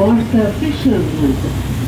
more sufficient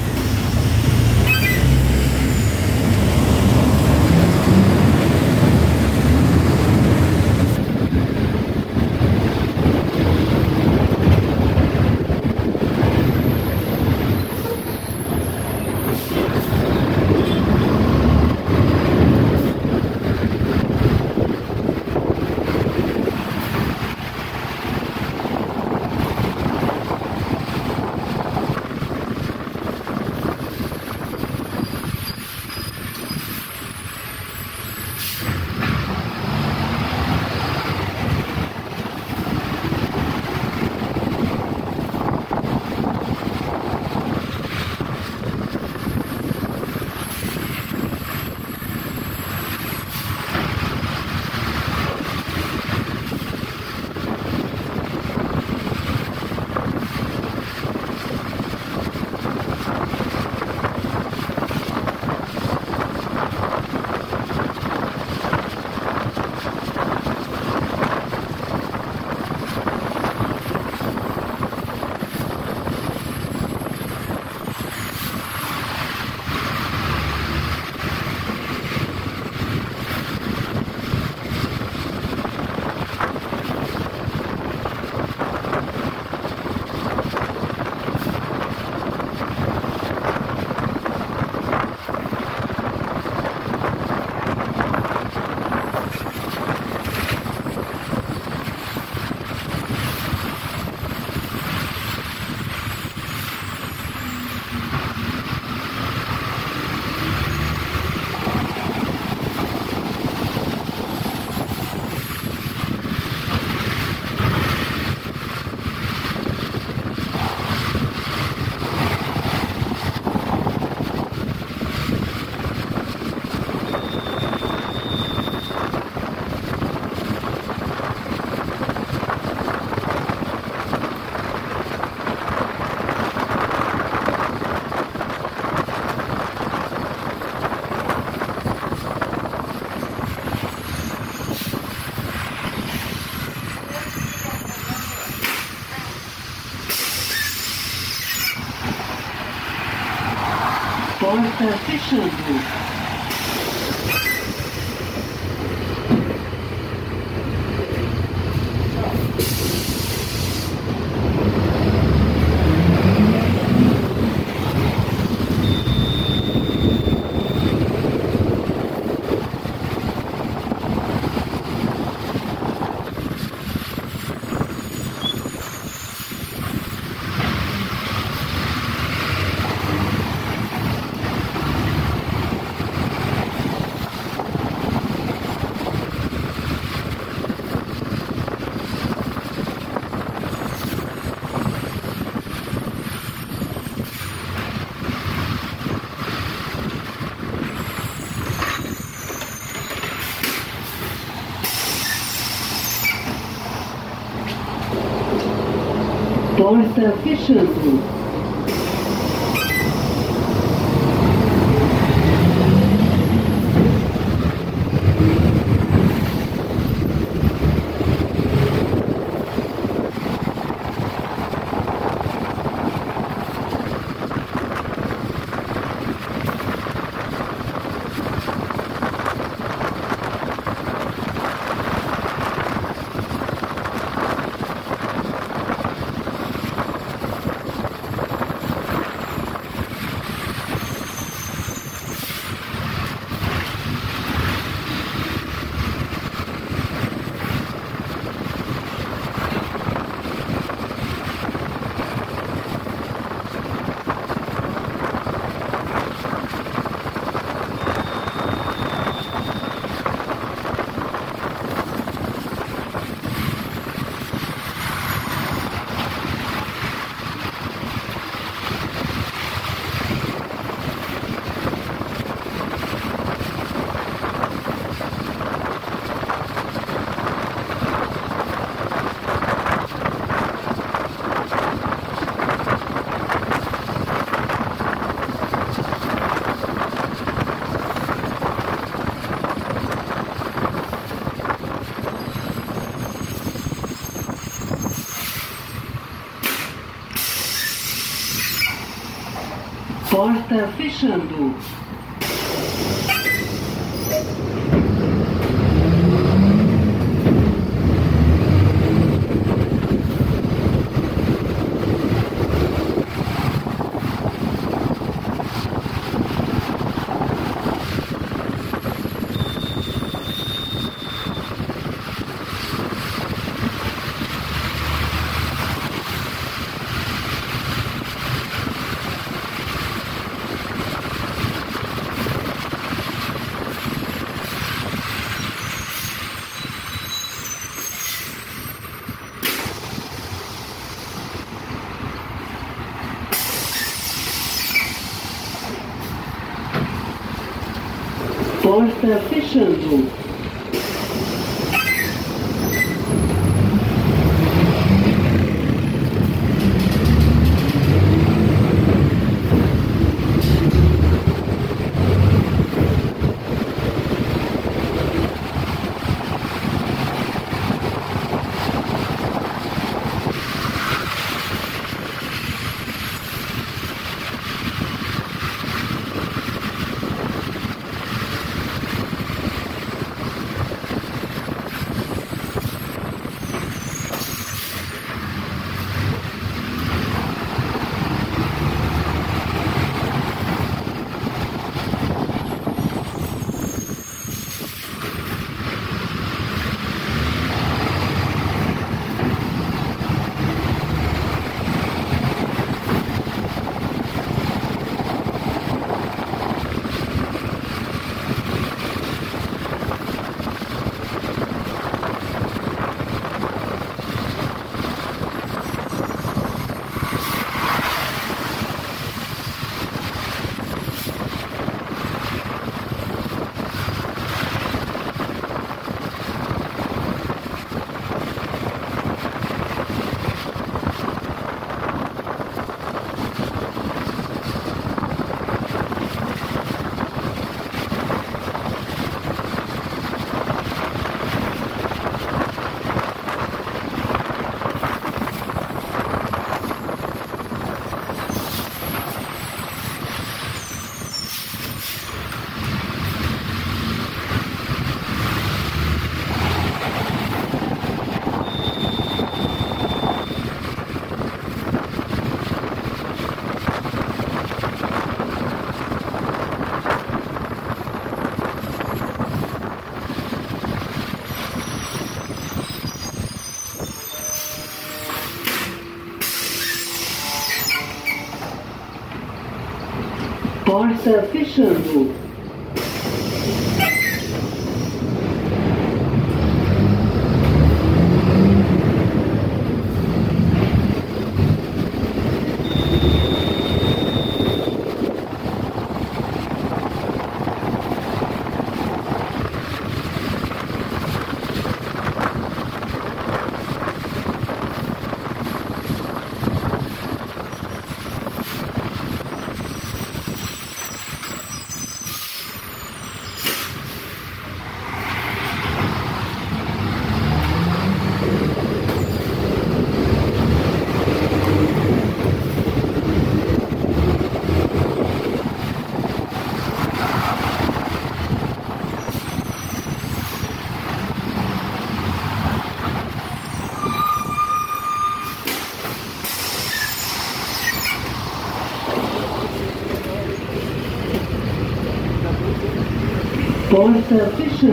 also Porta fechando. Porta fechando. Efficient. Porta.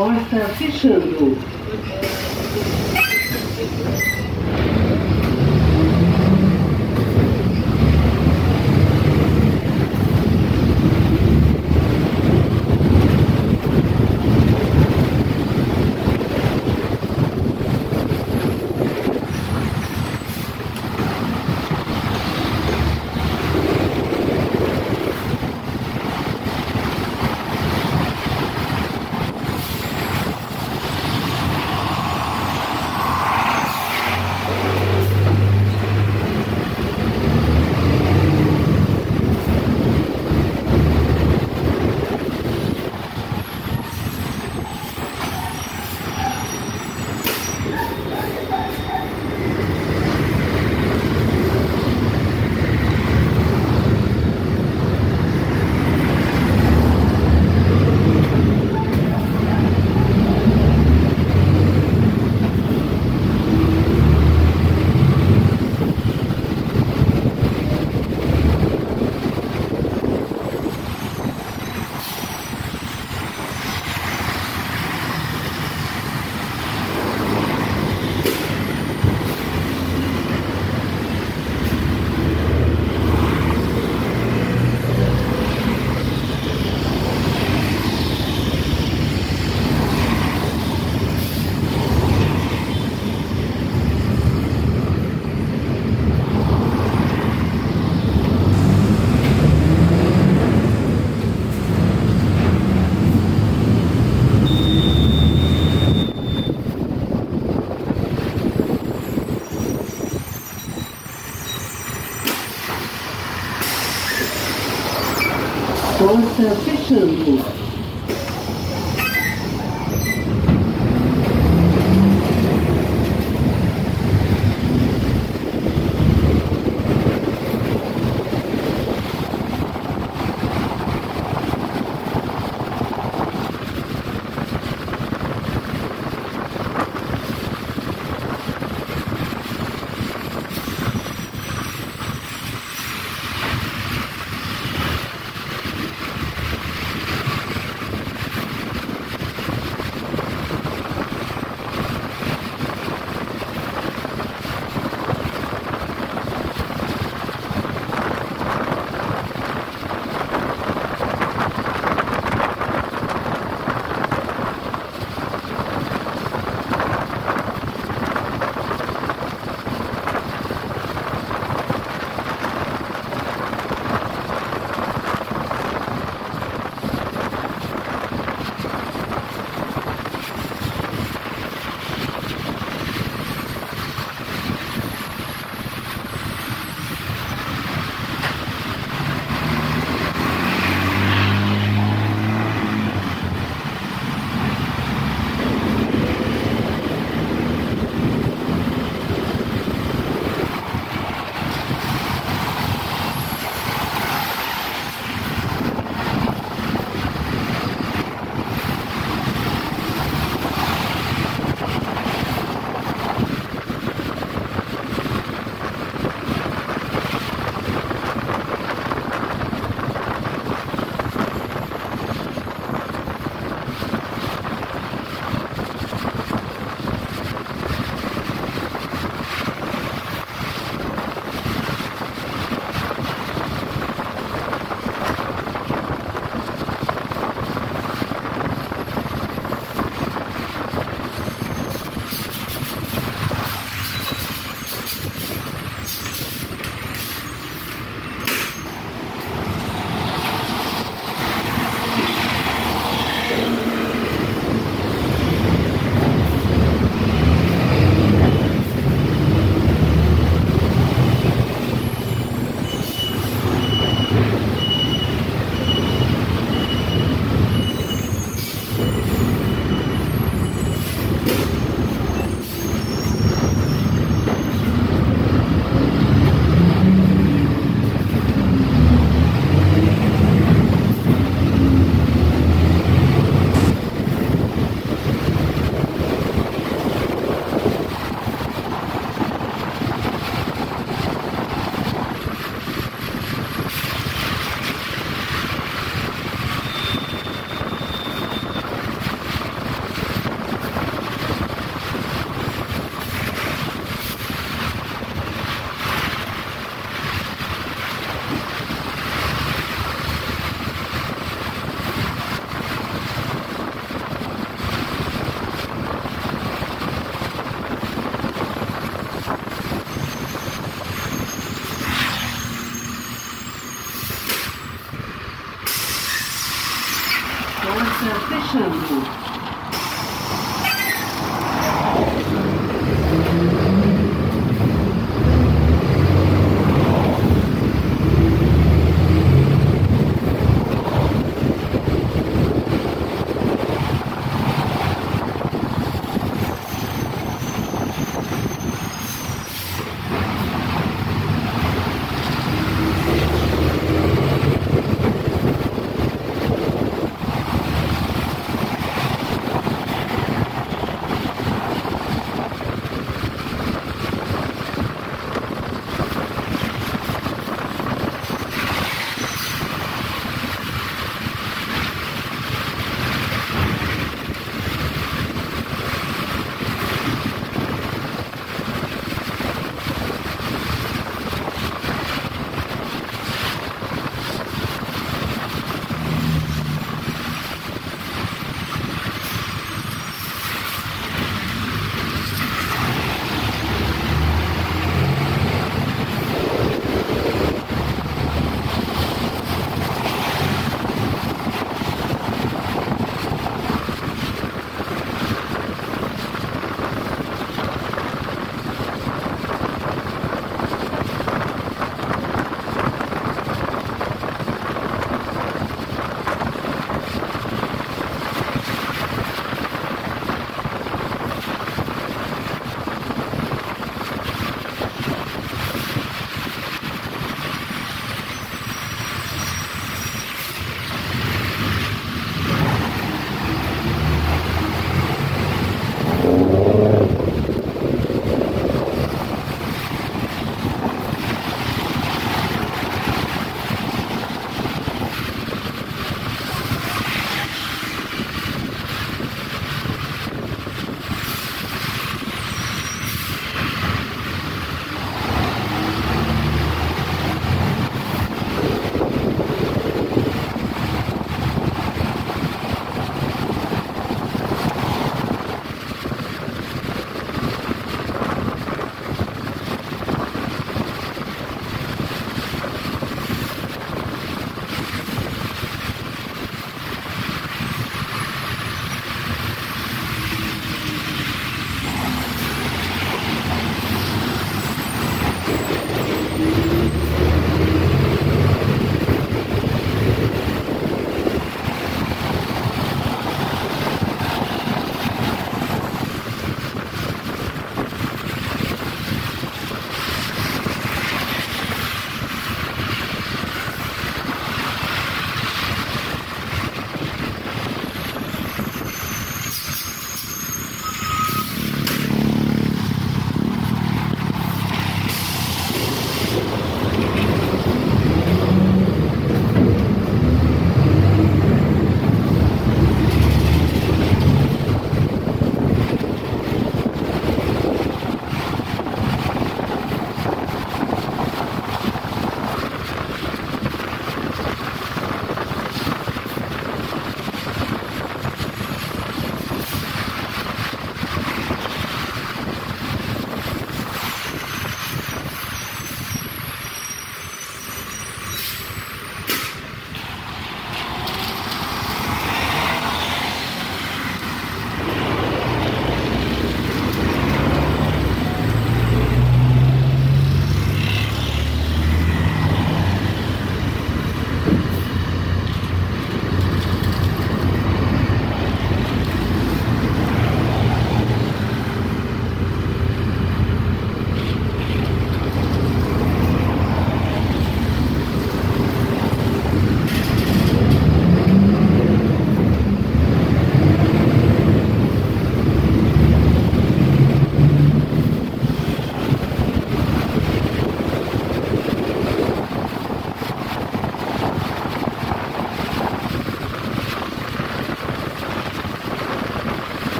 Porta fechando.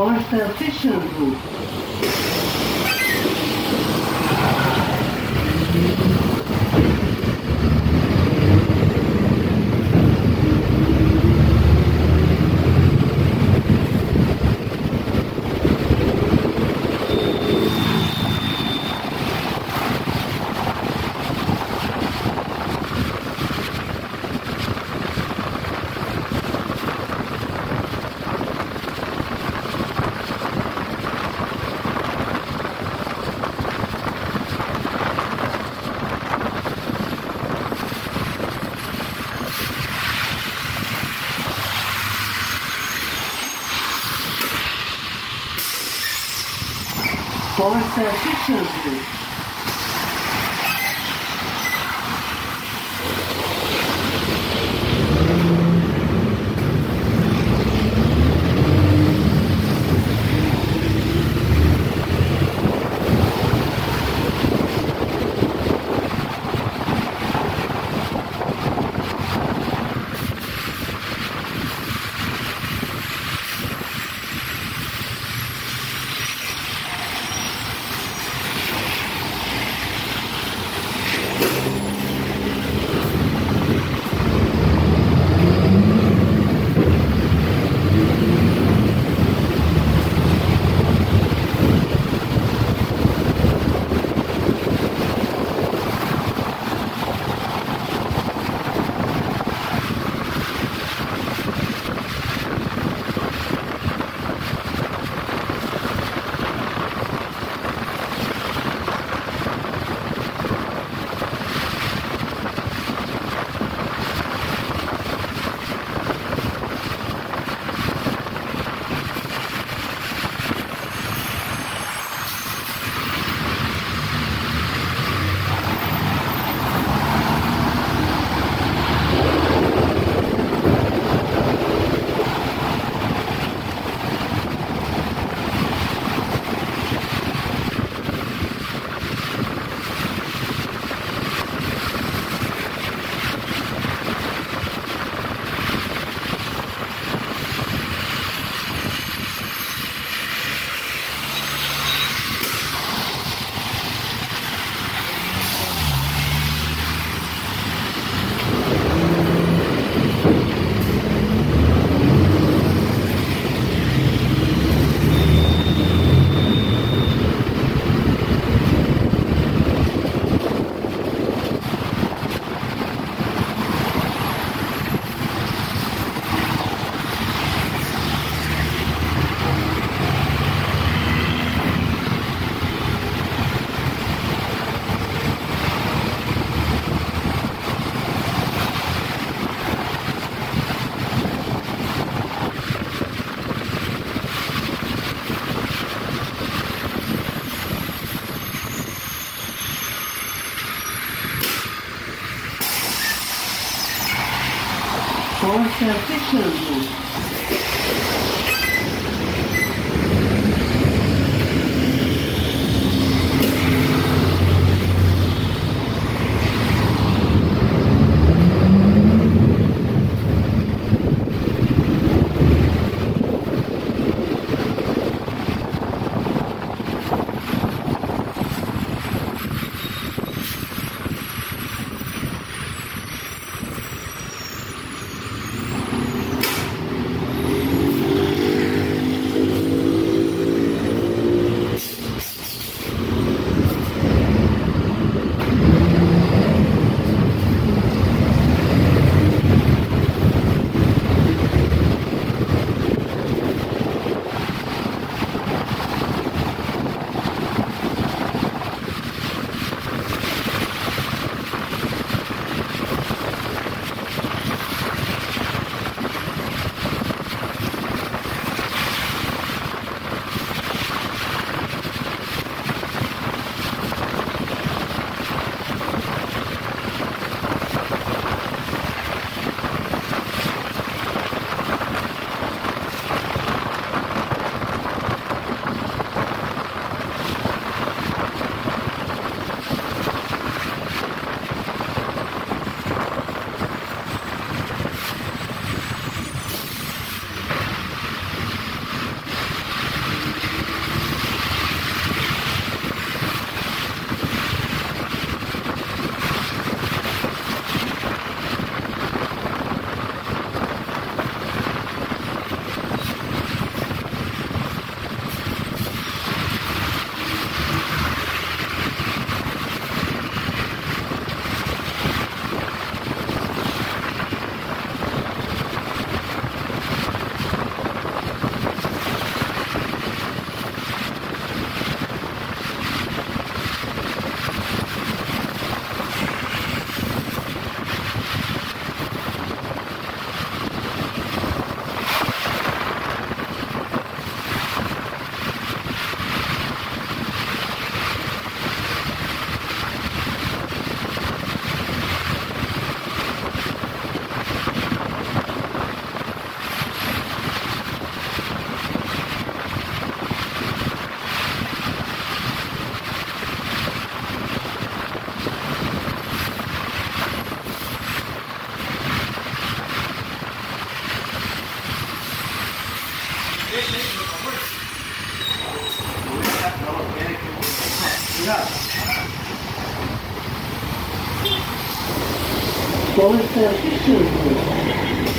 Porta fechando. 我们是幸福